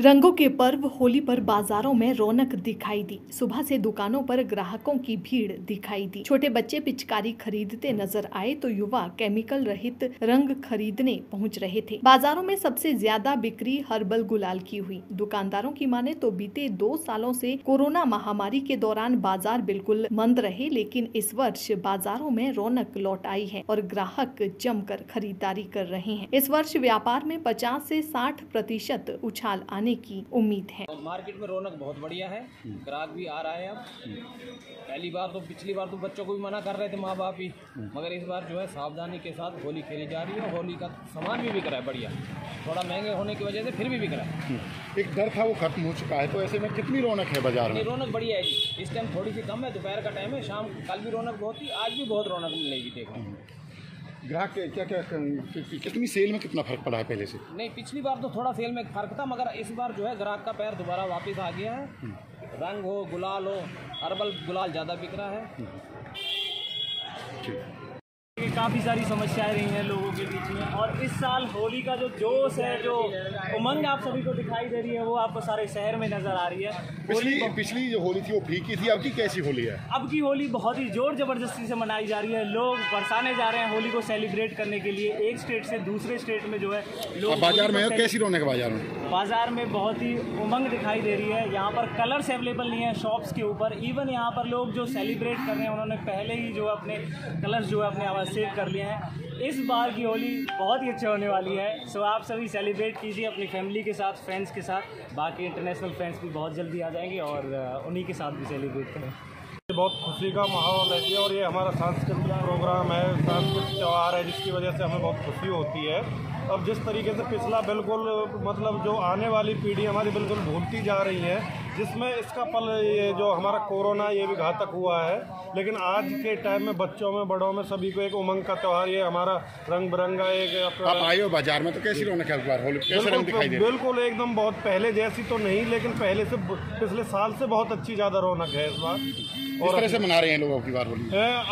रंगों के पर्व होली पर बाजारों में रौनक दिखाई दी। सुबह से दुकानों पर ग्राहकों की भीड़ दिखाई दी। छोटे बच्चे पिचकारी खरीदते नज़र आए तो युवा केमिकल रहित रंग खरीदने पहुँच रहे थे। बाजारों में सबसे ज़्यादा बिक्री हर्बल गुलाल की हुई। दुकानदारों की माने तो बीते दो सालों से कोरोना महामारी के दौरान बाज़ार बिल्कुल मंद रहे, लेकिन इस वर्ष बाजारों में रौनक लौट आई है और ग्राहक जमकर खरीदारी कर रहे हैं। इस वर्ष व्यापार में पचास ऐसी साठ प्रतिशत उछाल आने की उम्मीद है। मार्केट में रौनक बहुत बढ़िया है। ग्राहक भी आ रहा है अब। पहली बार तो पिछली बार तो बच्चों को भी मना कर रहे थे माँ बाप ही। मगर इस बार जो है सावधानी के साथ होली खेली जा रही है होली का सामान भी बिक रहा है बढ़िया। थोड़ा महँगे होने की वजह से फिर भी बिक रहा है। एक डर था वो खत्म हो चुका है तो ऐसे में कितनी रौनक है बाज़ार में? रौनक बढ़िया है जी। इस टाइम थोड़ी सी कम है दोपहर का टाइम है शाम कल भी रौनक बहुत थी आज भी बहुत रौनक मिलेगी देखो। ग्राहक के क्या क्या कितनी सेल में कितना फ़र्क पड़ा है पहले से? नहीं पिछली बार तो थोड़ा सेल में फ़र्क था मगर इस बार जो है ग्राहक का पैर दोबारा वापस आ गया है। रंग हो गुलाल हो हर्बल गुलाल ज़्यादा बिक रहा है। ठीक काफ़ी सारी समस्याएँ रही हैं लोगों के बीच में। और इस साल होली का जो जोश है जो उमंग आप सभी को दिखाई दे रही है वो आपको सारे शहर में नज़र आ रही है। पिछली पिछली जो होली थी वो फीकी थी अब की कैसी होली है? अब की होली बहुत ही ज़ोर ज़बरदस्ती से मनाई जा रही है। लोग बरसाने जा रहे हैं होली को सेलिब्रेट करने के लिए। एक स्टेट से दूसरे स्टेट में जो है लोग बाज़ार में कैसी रौनक बाज़ार में? बाज़ार में बहुत ही उमंग दिखाई दे रही है। यहाँ पर कलर्स अवेलेबल नहीं है शॉप्स के ऊपर। इवन यहाँ पर लोग जो सेलिब्रेट कर रहे हैं उन्होंने पहले ही जो अपने कलर्स जो है अपने आवाज़ सेव कर लिए हैं। इस बार की होली बहुत ही अच्छी होने वाली है। सो आप सभी सेलिब्रेट कीजिए अपनी फैमिली के साथ फ्रेंड्स के साथ। बाकी इंटरनेशनल फ्रेंड्स भी बहुत जल्दी आ जाएँगे और उन्हीं के साथ भी सेलिब्रेट करें। बहुत खुशी का माहौल है और ये हमारा सांस्कृतिक प्रोग्राम है सांस्कृतिक त्यौहार है जिसकी वजह से हमें बहुत खुशी होती है। अब जिस तरीके से पिछला बिल्कुल मतलब जो आने वाली पीढ़ी हमारी बिल्कुल भूलती जा रही है जिसमें इसका पल ये जो हमारा कोरोना ये भी घातक हुआ है। लेकिन आज के टाइम में बच्चों में बड़ों में सभी को एक उमंग का त्यौहार ये हमारा रंग बिरंगा एक आप आए हो बाज़ार में तो कैसी रौनक है बिल्कुल बिल्कुल एकदम बहुत पहले जैसी तो नहीं लेकिन पहले से पिछले साल से बहुत अच्छी ज़्यादा रौनक है इस बार। किस तरह से मना रहे हैं लोग की बार होली।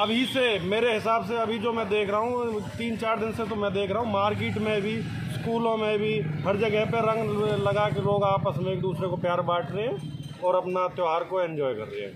अभी से मेरे हिसाब से अभी जो मैं देख रहा हूँ तीन चार दिन से तो मैं देख रहा हूँ मार्केट में भी स्कूलों में भी हर जगह पे रंग लगा के लोग आपस में एक दूसरे को प्यार बांट रहे हैं और अपना त्यौहार को एंजॉय कर रहे हैं।